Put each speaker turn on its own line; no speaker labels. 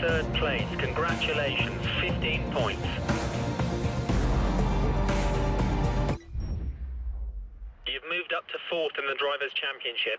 third place. Congratulations, 15 points. You've moved up to fourth in the Drivers' Championship.